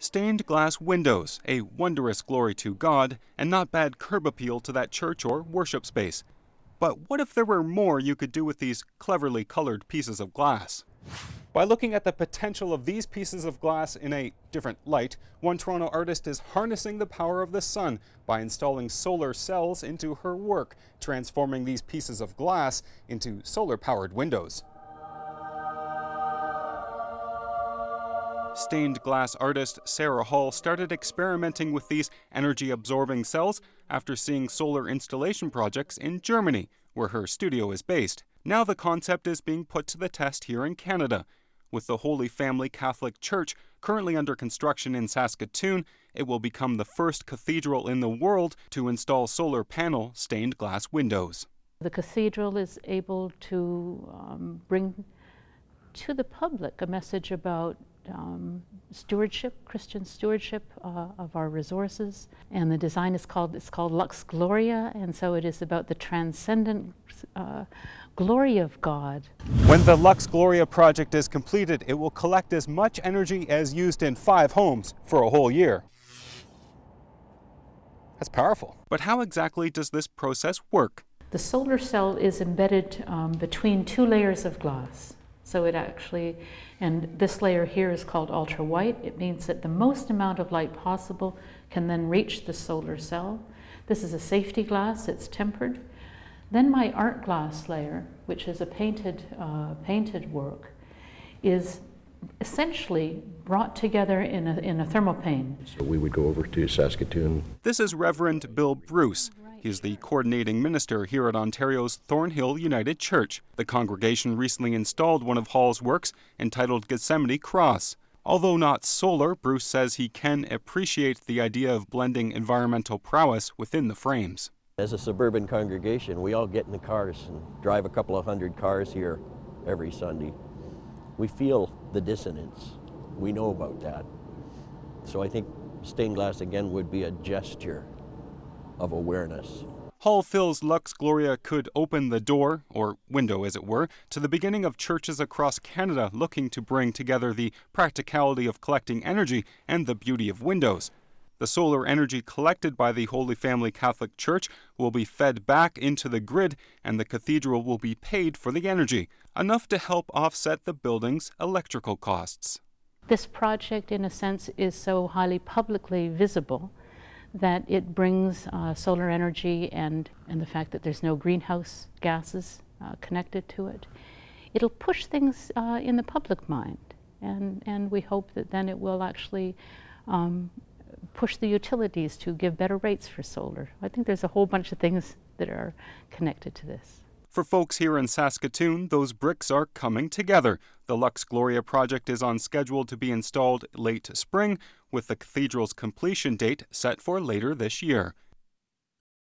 Stained glass windows, a wondrous glory to God, and not bad curb appeal to that church or worship space. But what if there were more you could do with these cleverly colored pieces of glass? By looking at the potential of these pieces of glass in a different light, one Toronto artist is harnessing the power of the sun by installing solar cells into her work, transforming these pieces of glass into solar powered windows. Stained glass artist Sarah Hall started experimenting with these energy absorbing cells after seeing solar installation projects in Germany, where her studio is based. Now the concept is being put to the test here in Canada. With the Holy Family Catholic Church currently under construction in Saskatoon, it will become the first cathedral in the world to install solar panel stained glass windows. The cathedral is able to um, bring to the public a message about um, stewardship, Christian stewardship uh, of our resources. And the design is called it's called Lux Gloria, and so it is about the transcendent uh, glory of God. When the Lux Gloria project is completed, it will collect as much energy as used in five homes for a whole year. That's powerful. But how exactly does this process work? The solar cell is embedded um, between two layers of glass. So it actually, and this layer here is called ultra white. It means that the most amount of light possible can then reach the solar cell. This is a safety glass, it's tempered. Then my art glass layer, which is a painted, uh, painted work, is essentially brought together in a, in a thermopane. So we would go over to Saskatoon. This is Reverend Bill Bruce. He's the coordinating minister here at Ontario's Thornhill United Church. The congregation recently installed one of Hall's works entitled Gethsemane Cross. Although not solar, Bruce says he can appreciate the idea of blending environmental prowess within the frames. As a suburban congregation, we all get in the cars and drive a couple of hundred cars here every Sunday. We feel the dissonance. We know about that. So I think stained glass again would be a gesture of awareness. Hall feels Lux Gloria could open the door, or window as it were, to the beginning of churches across Canada looking to bring together the practicality of collecting energy and the beauty of windows. The solar energy collected by the Holy Family Catholic Church will be fed back into the grid, and the cathedral will be paid for the energy, enough to help offset the building's electrical costs. This project, in a sense, is so highly publicly visible that it brings uh, solar energy and, and the fact that there's no greenhouse gases uh, connected to it. It'll push things uh, in the public mind, and, and we hope that then it will actually um, push the utilities to give better rates for solar. I think there's a whole bunch of things that are connected to this. For folks here in Saskatoon, those bricks are coming together. The Lux Gloria project is on schedule to be installed late spring, with the cathedral's completion date set for later this year.